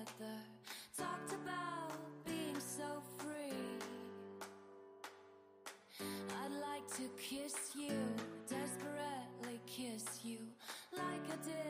together talked about being so free. I'd like to kiss you, desperately kiss you, like I did.